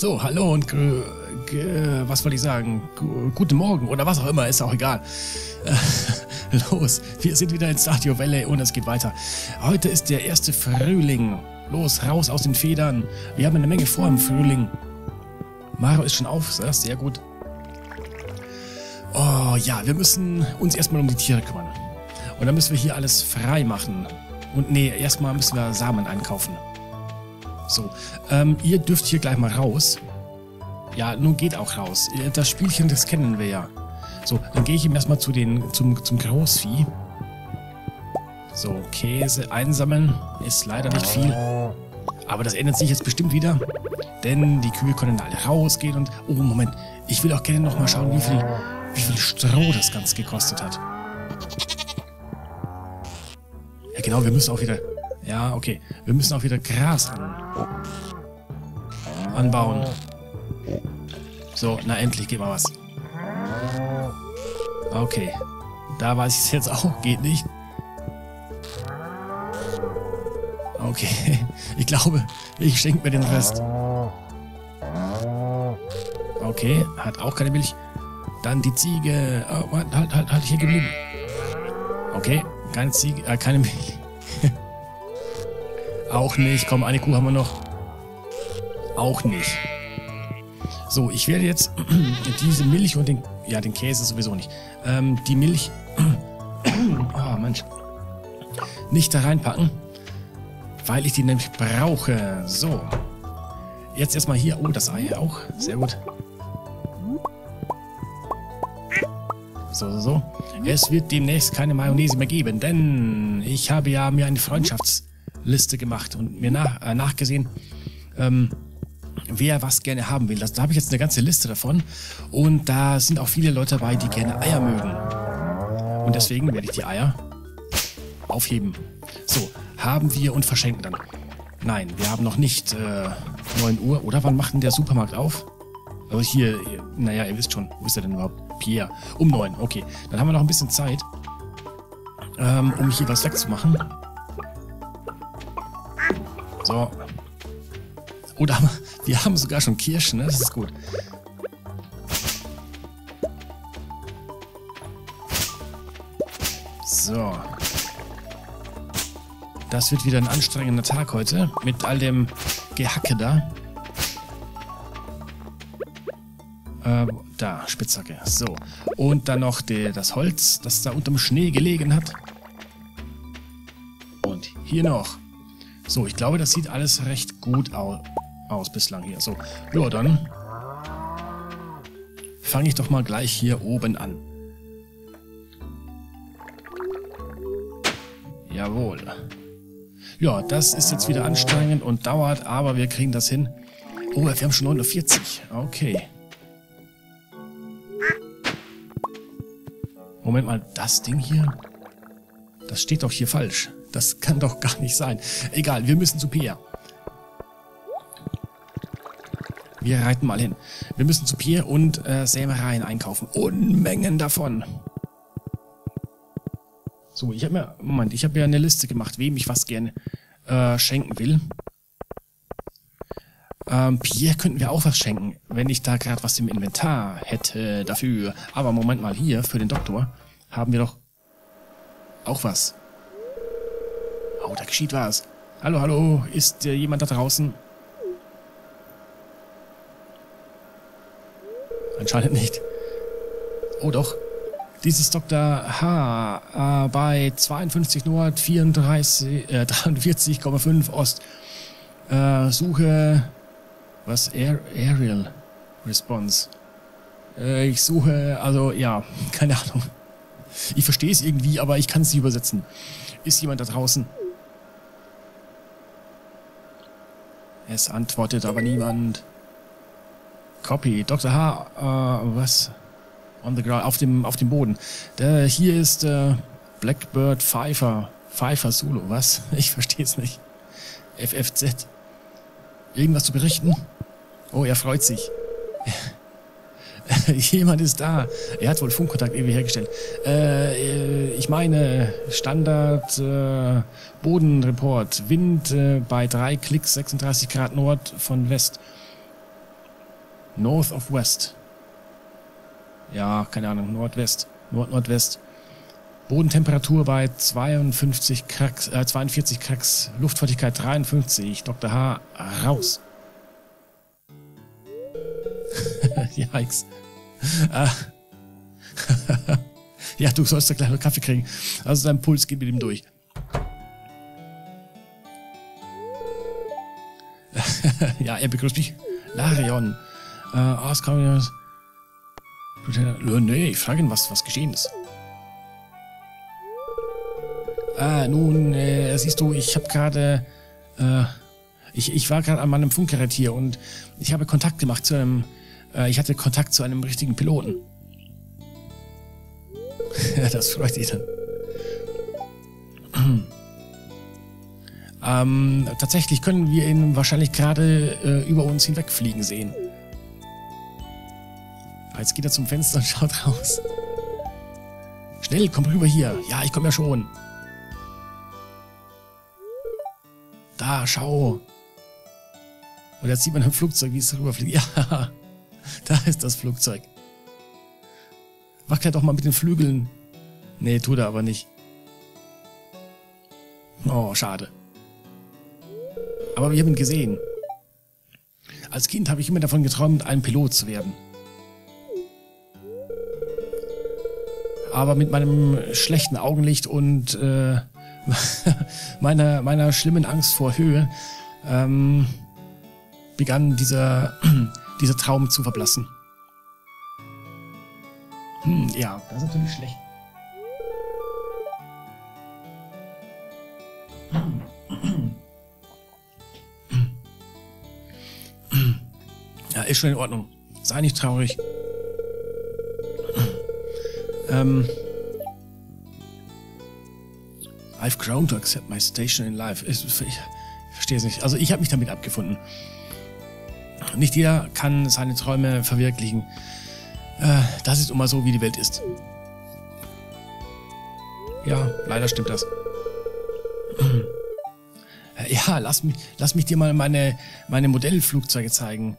So, hallo und was wollte ich sagen? G guten Morgen oder was auch immer, ist auch egal. Äh, los, wir sind wieder in Stadio Valley und es geht weiter. Heute ist der erste Frühling. Los, raus aus den Federn. Wir haben eine Menge vor im Frühling. Maro ist schon auf, sehr gut. Oh ja, wir müssen uns erstmal um die Tiere kümmern. Und dann müssen wir hier alles frei machen. Und nee, erstmal müssen wir Samen einkaufen. So, ähm, ihr dürft hier gleich mal raus. Ja, nun geht auch raus. Das Spielchen, das kennen wir ja. So, dann gehe ich ihm erstmal zu den, zum, zum Großvieh. So, Käse einsammeln ist leider nicht viel. Aber das ändert sich jetzt bestimmt wieder. Denn die Kühe können alle rausgehen und... Oh, Moment. Ich will auch gerne nochmal schauen, wie viel, wie viel Stroh das Ganze gekostet hat. Ja, genau, wir müssen auch wieder... Ja, okay. Wir müssen auch wieder Gras an, anbauen. So, na endlich geht mal was. Okay. Da weiß ich es jetzt auch. Geht nicht. Okay. Ich glaube, ich schenke mir den Rest. Okay, hat auch keine Milch. Dann die Ziege. Oh, halt, halt, halt, hier geblieben. Okay, keine Ziege, äh, keine Milch. Auch nicht. Komm, eine Kuh haben wir noch. Auch nicht. So, ich werde jetzt diese Milch und den, ja, den Käse sowieso nicht. Ähm, die Milch, oh Mensch, nicht da reinpacken weil ich die nämlich brauche. So. Jetzt erstmal hier. Oh, das Ei auch. Sehr gut. So, so, so. Es wird demnächst keine Mayonnaise mehr geben, denn ich habe ja mir eine Freundschaftsliste gemacht und mir nach, äh, nachgesehen, ähm, wer was gerne haben will. Das, da habe ich jetzt eine ganze Liste davon und da sind auch viele Leute dabei, die gerne Eier mögen. Und deswegen werde ich die Eier aufheben. So, haben wir und verschenken dann. Nein, wir haben noch nicht äh, 9 Uhr. Oder wann macht denn der Supermarkt auf? Also hier, naja, ihr wisst schon, wo ist er denn überhaupt? Pierre. Um 9, okay. Dann haben wir noch ein bisschen Zeit, ähm, um hier was wegzumachen. So. Oder oh, wir haben sogar schon Kirschen, ne? Das ist gut. So. Das wird wieder ein anstrengender Tag heute. Mit all dem Gehacke da. Äh, da, Spitzhacke. So. Und dann noch die, das Holz, das da unterm Schnee gelegen hat. Und hier noch. So, ich glaube, das sieht alles recht gut au aus bislang hier. So, ja, dann fange ich doch mal gleich hier oben an. Jawohl. Ja, das ist jetzt wieder anstrengend und dauert, aber wir kriegen das hin. Oh, wir haben schon 49. Okay. Moment mal, das Ding hier? Das steht doch hier falsch. Das kann doch gar nicht sein. Egal, wir müssen zu Pia. Wir reiten mal hin. Wir müssen zu Pierre und äh, Sämereien einkaufen. Unmengen davon. So, ich habe mir, Moment, ich habe ja eine Liste gemacht, wem ich was gerne äh, schenken will. Ähm, Pierre könnten wir auch was schenken, wenn ich da gerade was im Inventar hätte dafür. Aber Moment mal, hier für den Doktor haben wir doch auch was. Geschieht was. Hallo, hallo, ist äh, jemand da draußen? Anscheinend nicht. Oh doch, dieses Dr. H. Äh, bei 52 Nord, 34, äh, 43,5 Ost. Äh, suche was? Air, Aerial Response. Äh, ich suche, also ja, keine Ahnung. Ich verstehe es irgendwie, aber ich kann es nicht übersetzen. Ist jemand da draußen? Es antwortet aber niemand. Copy. Dr. H. Äh, was? On the ground, auf dem, auf dem Boden. Der, hier ist äh, Blackbird Pfeiffer. Pfeiffer Solo, was? Ich verstehe es nicht. FFZ. Irgendwas zu berichten? Oh, er freut sich. Jemand ist da. Er hat wohl Funkkontakt irgendwie hergestellt. Äh, ich meine, Standard äh, Bodenreport. Wind äh, bei drei Klicks 36 Grad Nord von West. North of West. Ja, keine Ahnung, Nordwest. Nord-Nordwest. Bodentemperatur bei 52 Krax, äh, 42 Krax, Luftfeuchtigkeit 53, Dr. H. raus. Yikes. Ah. ja, du sollst da gleich noch Kaffee kriegen. Also dein Puls geht mit ihm durch. ja, er begrüßt mich. Larion. Äh, Oscar. Nee, ich frage ihn, was, was geschehen ist. Ah, nun, äh, siehst du, ich habe gerade, äh, ich, ich war gerade an meinem Funkgerät hier und ich habe Kontakt gemacht zu einem, äh, ich hatte Kontakt zu einem richtigen Piloten. das freut dich dann. ähm, tatsächlich können wir ihn wahrscheinlich gerade äh, über uns hinwegfliegen sehen. Jetzt geht er zum Fenster und schaut raus. Schnell, komm rüber hier. Ja, ich komme ja schon. Da, schau. Und jetzt sieht man ein Flugzeug, wie es rüberfliegt. Ja, da ist das Flugzeug. Wackelt er doch mal mit den Flügeln. Nee, tut er aber nicht. Oh, schade. Aber wir haben ihn gesehen. Als Kind habe ich immer davon geträumt, ein Pilot zu werden. Aber mit meinem schlechten Augenlicht und äh, meiner, meiner schlimmen Angst vor Höhe ähm, begann dieser, dieser Traum zu verblassen. Hm, ja, das ist natürlich schlecht. Ja, ist schon in Ordnung. Sei nicht traurig. Ähm, I've grown to accept my station in life. Ich, ich verstehe es nicht. Also ich habe mich damit abgefunden. Nicht jeder kann seine Träume verwirklichen. Äh, das ist immer so, wie die Welt ist. Ja, leider stimmt das. Ja, lass mich, lass mich dir mal meine, meine Modellflugzeuge zeigen.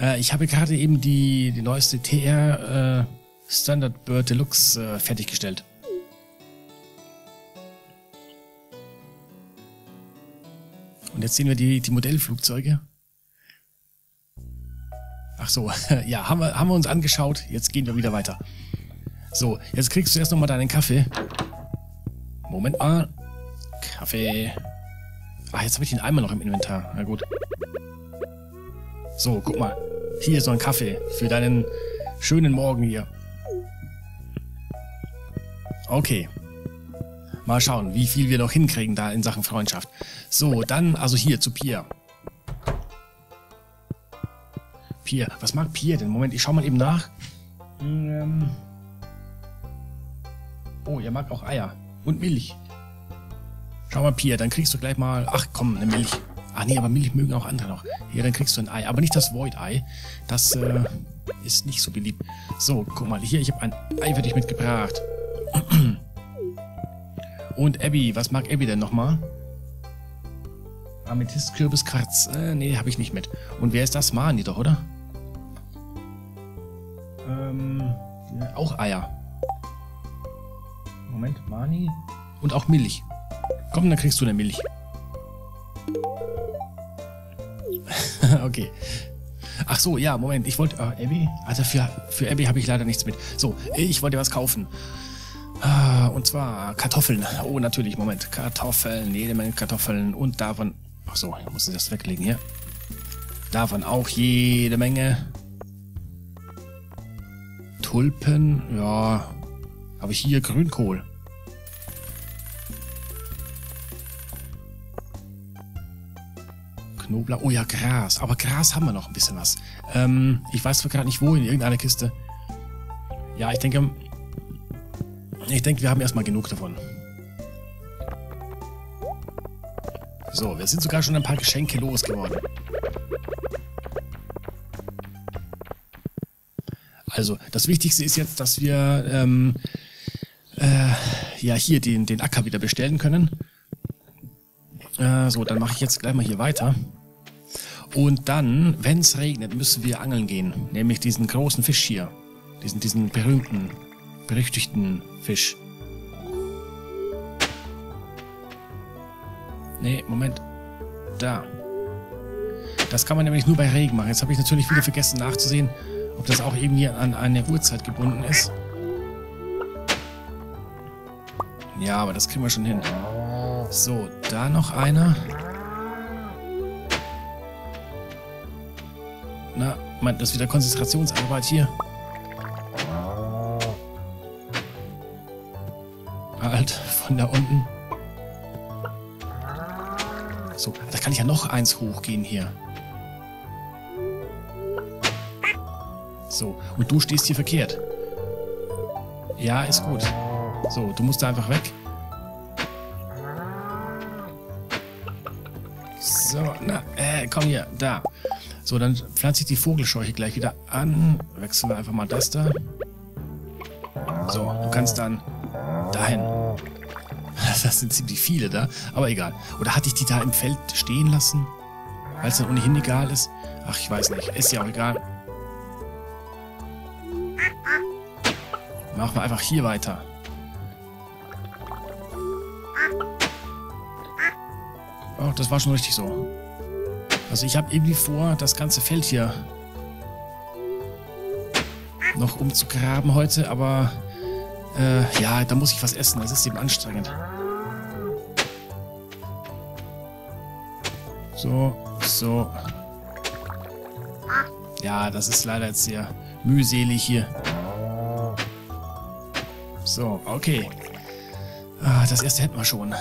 Äh, ich habe gerade eben die, die neueste TR äh, Standard Bird Deluxe äh, fertiggestellt. Und jetzt sehen wir die, die Modellflugzeuge. Ach so, ja, haben wir, haben wir uns angeschaut. Jetzt gehen wir wieder weiter. So, jetzt kriegst du erst nochmal deinen Kaffee. Moment mal. Kaffee. Ah, jetzt habe ich den Eimer noch im Inventar. Na gut. So, guck mal. Hier ist noch ein Kaffee für deinen schönen Morgen hier. Okay. Mal schauen, wie viel wir noch hinkriegen da in Sachen Freundschaft. So, dann also hier zu Pierre. Pierre, was mag Pierre denn? Moment, ich schau mal eben nach. Ähm oh, er mag auch Eier. Und Milch. Schau mal, Pierre, dann kriegst du gleich mal... Ach komm, eine Milch. Ah nee, aber Milch mögen auch andere noch. Hier, dann kriegst du ein Ei. Aber nicht das Void-Ei. Das äh, ist nicht so beliebt. So, guck mal, hier, ich habe ein Ei für dich mitgebracht. Und Abby, was mag Abby denn nochmal? Amethyst, Kürbis, Kratz. Äh, nee, habe ich nicht mit. Und wer ist das? Mani doch, oder? Auch Eier. Moment, Mani. Und auch Milch. Komm, dann kriegst du eine Milch. okay. Ach so, ja, Moment. Ich wollte... Äh, Abby? Also für, für Abby habe ich leider nichts mit. So, ich wollte was kaufen. Ah, und zwar Kartoffeln. Oh, natürlich, Moment. Kartoffeln, jede Menge Kartoffeln. Und davon... Ach so, ich muss das weglegen hier. Davon auch jede Menge. Tulpen, ja. Habe ich hier Grünkohl. Knoblauch. Oh ja, Gras. Aber Gras haben wir noch ein bisschen was. Ähm, ich weiß zwar gerade nicht wo, in irgendeiner Kiste. Ja, ich denke, ich denke, wir haben erstmal genug davon. So, wir sind sogar schon ein paar Geschenke losgeworden. Also, das Wichtigste ist jetzt, dass wir ähm, äh, ja hier den, den Acker wieder bestellen können. Äh, so, dann mache ich jetzt gleich mal hier weiter. Und dann, wenn es regnet, müssen wir angeln gehen. Nämlich diesen großen Fisch hier. Diesen, diesen berühmten, berüchtigten Fisch. Nee, Moment. Da. Das kann man nämlich nur bei Regen machen. Jetzt habe ich natürlich wieder vergessen nachzusehen, ob das auch irgendwie an eine Uhrzeit gebunden ist. Ja, aber das kriegen wir schon hin. So, da noch einer. Na, man, das wieder Konzentrationsarbeit hier. Halt, von da unten. So, da kann ich ja noch eins hochgehen hier. So, und du stehst hier verkehrt. Ja, ist gut. So, du musst da einfach weg. So, na, äh, komm hier, da. So, dann pflanze ich die Vogelscheuche gleich wieder an. Wechseln wir einfach mal das da. So, du kannst dann dahin. Das sind ziemlich viele da, aber egal. Oder hatte ich die da im Feld stehen lassen? Weil es dann ohnehin egal ist? Ach, ich weiß nicht. Ist ja auch egal. Machen wir einfach hier weiter. Oh, das war schon richtig so. Also ich habe irgendwie vor, das ganze Feld hier noch umzugraben heute, aber äh, ja, da muss ich was essen. Das ist eben anstrengend. So, so. Ja, das ist leider jetzt sehr mühselig hier. So, okay. Ah, das erste hätten wir schon.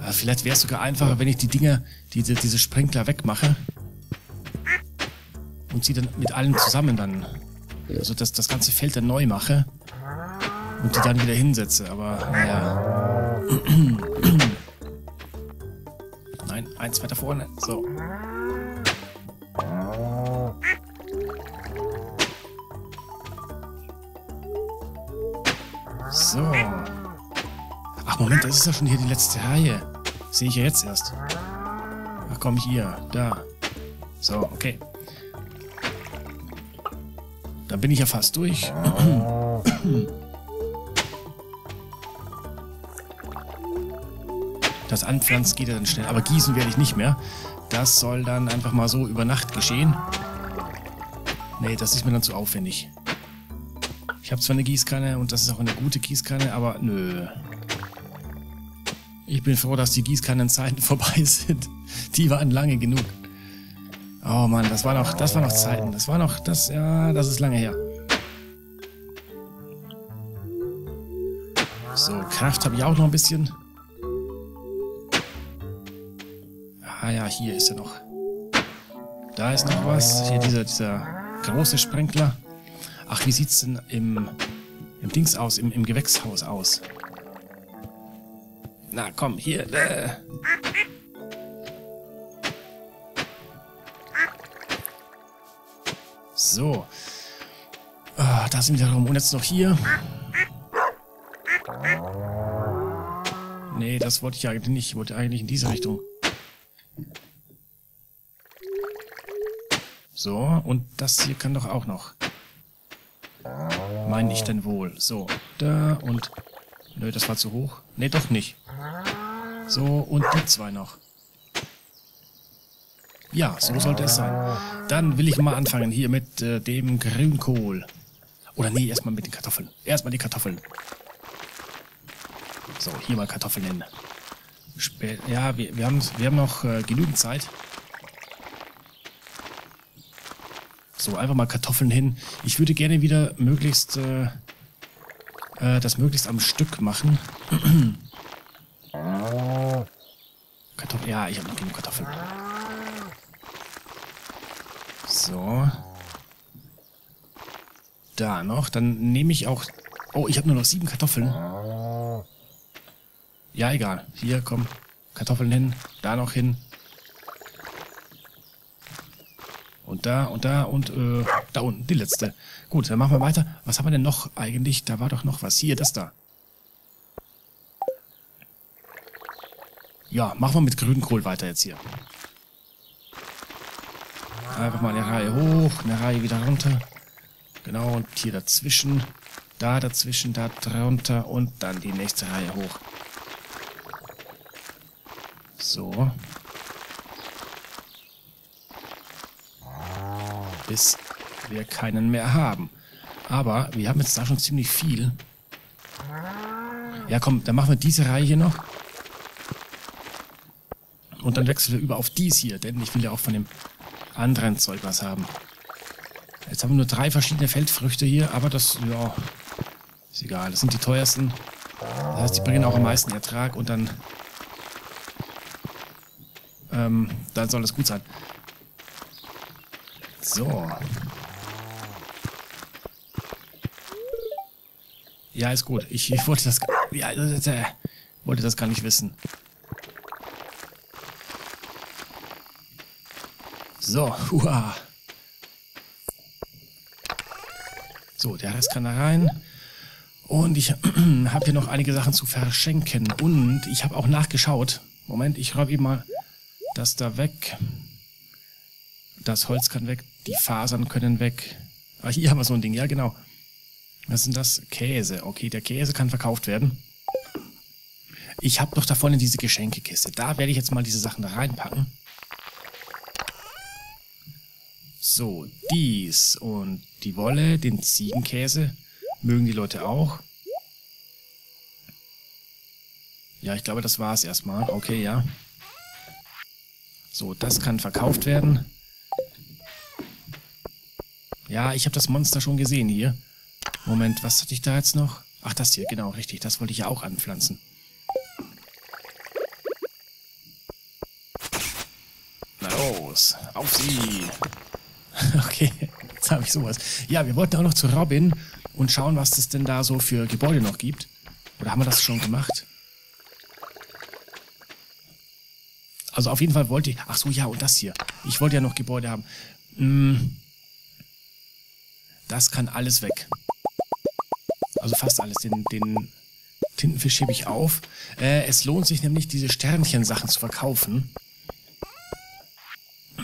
Ah, vielleicht wäre es sogar einfacher, wenn ich die Dinger, diese, diese Sprinkler wegmache. Und sie dann mit allen zusammen dann, also das, das ganze Feld dann neu mache. Und die dann wieder hinsetze, aber naja. Nein, eins weiter vorne. So. So. Das ist ja schon hier die letzte Reihe. Sehe ich ja jetzt erst. Ach komm, hier, da. So, okay. Dann bin ich ja fast durch. Das Anpflanzen geht ja dann schnell, aber gießen werde ich nicht mehr. Das soll dann einfach mal so über Nacht geschehen. Nee, das ist mir dann zu aufwendig. Ich habe zwar eine Gießkanne und das ist auch eine gute Gießkanne, aber nö. Ich bin froh, dass die Gießkannenzeiten vorbei sind. Die waren lange genug. Oh Mann, das war noch, das war noch Zeiten. Das war noch, das, ja, das ist lange her. So, Kraft habe ich auch noch ein bisschen. Ah ja, hier ist er noch. Da ist noch was. Hier dieser, dieser große Sprenkler. Ach, wie sieht's denn im, im Dings aus, im, im Gewächshaus aus? Na, komm, hier. Äh. So. Ah, da sind wir rum. Und jetzt noch hier. Nee, das wollte ich eigentlich nicht. Ich wollte eigentlich in diese Richtung. So, und das hier kann doch auch noch. Meine ich denn wohl. So, da und... Nö, das war zu hoch. Nee, doch nicht. So, und die zwei noch. Ja, so sollte es sein. Dann will ich mal anfangen hier mit äh, dem Grünkohl. Oder nee, erstmal mit den Kartoffeln. Erstmal die Kartoffeln. So, hier mal Kartoffeln hin. Spä ja, wir, wir, haben, wir haben noch äh, genügend Zeit. So, einfach mal Kartoffeln hin. Ich würde gerne wieder möglichst äh, äh, das möglichst am Stück machen. Kartoffeln. Ja, ich habe noch genug Kartoffeln. So. Da noch. Dann nehme ich auch... Oh, ich habe nur noch sieben Kartoffeln. Ja, egal. Hier, komm. Kartoffeln hin. Da noch hin. Und da und da und äh, da unten, die letzte. Gut, dann machen wir weiter. Was haben wir denn noch eigentlich? Da war doch noch was. Hier, das da. Ja, machen wir mit Grünkohl weiter jetzt hier. Einfach mal eine Reihe hoch, eine Reihe wieder runter. Genau, und hier dazwischen, da dazwischen, da drunter und dann die nächste Reihe hoch. So. Bis wir keinen mehr haben. Aber wir haben jetzt da schon ziemlich viel. Ja, komm, dann machen wir diese Reihe hier noch. Und dann wechseln wir über auf dies hier, denn ich will ja auch von dem anderen Zeug was haben. Jetzt haben wir nur drei verschiedene Feldfrüchte hier, aber das, ja, ist egal. Das sind die teuersten. Das heißt, die bringen auch am meisten Ertrag und dann, ähm, dann soll es gut sein. So. Ja, ist gut. Ich, ich wollte das, ja, äh, wollte das gar nicht wissen. So, hua. So, der Rest kann da rein. Und ich habe hier noch einige Sachen zu verschenken. Und ich habe auch nachgeschaut. Moment, ich räume eben mal das da weg. Das Holz kann weg. Die Fasern können weg. Ah, hier haben wir so ein Ding. Ja, genau. Was sind das? Käse. Okay, der Käse kann verkauft werden. Ich habe doch da vorne diese Geschenkekiste. Da werde ich jetzt mal diese Sachen da reinpacken. So, dies und die Wolle, den Ziegenkäse mögen die Leute auch. Ja, ich glaube, das war es erstmal. Okay, ja. So, das kann verkauft werden. Ja, ich habe das Monster schon gesehen hier. Moment, was hatte ich da jetzt noch? Ach, das hier, genau, richtig. Das wollte ich ja auch anpflanzen. Na los, auf sie! Okay, jetzt habe ich sowas. Ja, wir wollten auch noch zu Robin und schauen, was es denn da so für Gebäude noch gibt. Oder haben wir das schon gemacht? Also auf jeden Fall wollte ich... Ach so, ja, und das hier. Ich wollte ja noch Gebäude haben. Hm, das kann alles weg. Also fast alles. Den, den Tintenfisch hebe ich auf. Äh, es lohnt sich nämlich, diese Sternchen-Sachen zu verkaufen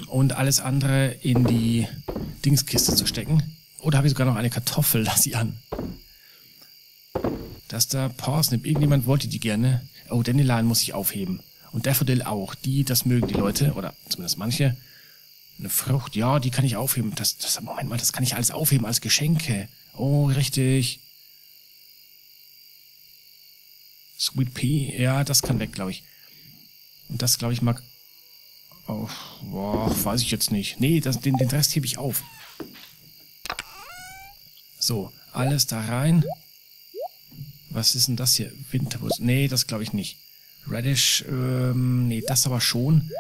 und alles andere in die Dingskiste zu stecken. Oder habe ich sogar noch eine Kartoffel, lass sie an. Das da Parsnip, irgendjemand wollte die gerne. Oh, Dandelion muss ich aufheben. Und Daffodil auch. Die, das mögen die Leute, oder zumindest manche. Eine Frucht, ja, die kann ich aufheben. Das, das, Moment mal, das kann ich alles aufheben als Geschenke. Oh, richtig. Sweet Pea, ja, das kann weg, glaube ich. Und das, glaube ich, mag Oh, boah, weiß ich jetzt nicht. Nee, das, den, den Rest hebe ich auf. So, alles da rein. Was ist denn das hier? Winterbus. Nee, das glaube ich nicht. Radish, ähm, nee, das aber schon.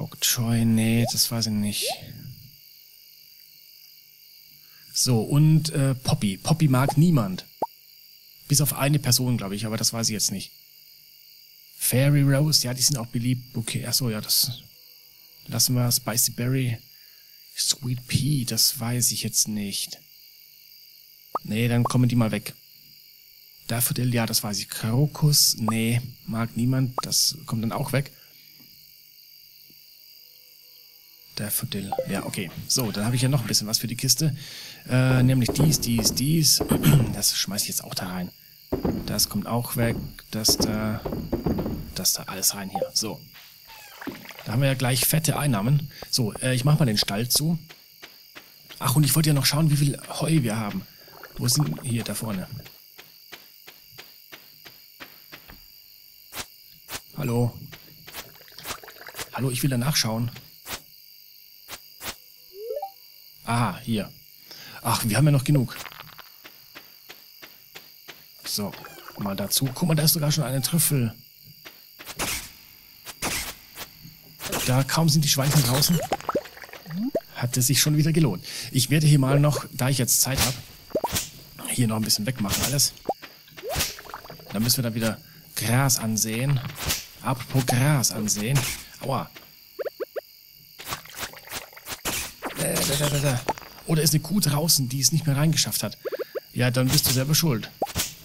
Bok Choy, nee, das weiß ich nicht. So, und äh, Poppy. Poppy mag niemand. Bis auf eine Person, glaube ich, aber das weiß ich jetzt nicht. Fairy Rose, ja, die sind auch beliebt. Okay, achso, ja, das lassen wir. Spicy Berry. Sweet Pea, das weiß ich jetzt nicht. Nee, dann kommen die mal weg. Daffodil, ja, das weiß ich. Krokus, nee, mag niemand. Das kommt dann auch weg. Daffodil, ja, okay. So, dann habe ich ja noch ein bisschen was für die Kiste. Äh, nämlich dies, dies, dies. Das schmeiße ich jetzt auch da rein. Das kommt auch weg. Das da das da alles rein hier. So. Da haben wir ja gleich fette Einnahmen. So, äh, ich mache mal den Stall zu. Ach, und ich wollte ja noch schauen, wie viel Heu wir haben. Wo sind hier da vorne? Hallo? Hallo, ich will da nachschauen. Aha, hier. Ach, wir haben ja noch genug. So, mal dazu. Guck mal, da ist sogar schon eine Trüffel. Da kaum sind die Schweinchen draußen, hat es sich schon wieder gelohnt. Ich werde hier mal noch, da ich jetzt Zeit habe, hier noch ein bisschen wegmachen alles. Dann müssen wir dann wieder Gras ansehen. Apropos Gras ansehen. Aua. Äh, da, da, da, da. Oder ist eine Kuh draußen, die es nicht mehr reingeschafft hat? Ja, dann bist du selber schuld.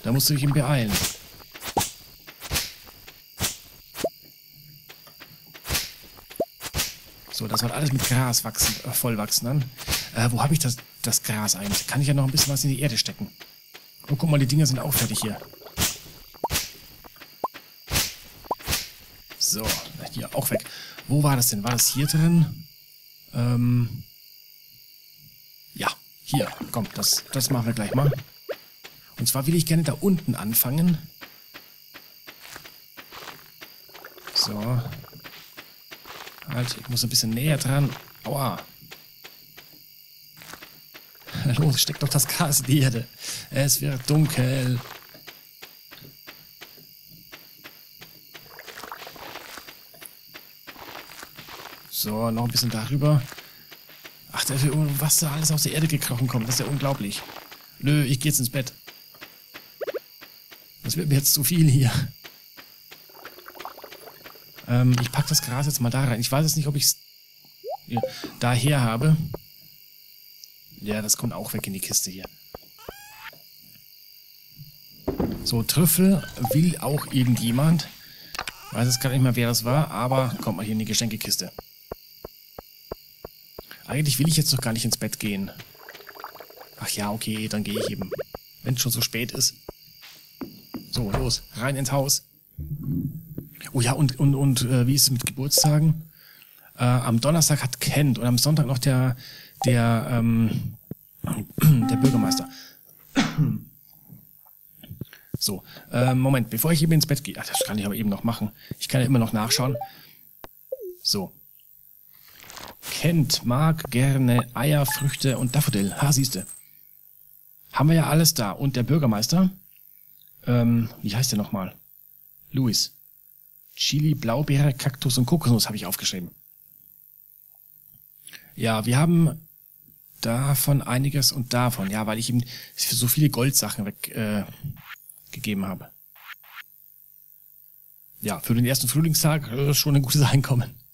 Da musst du dich ihm beeilen. So, das soll alles mit Gras wachsen, äh, vollwachsen dann. Äh, wo habe ich das, das Gras eigentlich? Kann ich ja noch ein bisschen was in die Erde stecken. Oh, guck mal, die Dinger sind auch fertig hier. So, hier auch weg. Wo war das denn? War das hier drin? Ähm, hier. Komm, das, das machen wir gleich mal. Und zwar will ich gerne da unten anfangen. So. Halt, ich muss ein bisschen näher dran. Aua. Los, steck doch das Gas in die Erde. Es wird dunkel. So, noch ein bisschen darüber. Ach, was da alles aus der Erde gekrochen kommt, das ist ja unglaublich. Nö, ich geh jetzt ins Bett. Das wird mir jetzt zu viel hier. Ähm, ich pack das Gras jetzt mal da rein. Ich weiß jetzt nicht, ob ich es ja, daher habe. Ja, das kommt auch weg in die Kiste hier. So, Trüffel will auch irgendjemand. Weiß jetzt gar nicht mehr, wer das war, aber kommt mal hier in die Geschenkekiste. Eigentlich will ich jetzt noch gar nicht ins Bett gehen. Ach ja, okay, dann gehe ich eben. Wenn es schon so spät ist. So, los, rein ins Haus. Oh ja, und, und, und äh, wie ist es mit Geburtstagen? Äh, am Donnerstag hat Kent und am Sonntag noch der, der, ähm, der Bürgermeister. So, äh, Moment, bevor ich eben ins Bett gehe, ach, das kann ich aber eben noch machen. Ich kann ja immer noch nachschauen. So. Kent mag gerne Eier, Früchte und Daffodil. Ha, siehste. Haben wir ja alles da. Und der Bürgermeister, ähm, wie heißt der nochmal? Louis. Chili, Blaubeere, Kaktus und Kokosnuss habe ich aufgeschrieben. Ja, wir haben davon einiges und davon. Ja, weil ich ihm so viele Goldsachen weggegeben äh, habe. Ja, für den ersten Frühlingstag äh, schon ein gutes Einkommen.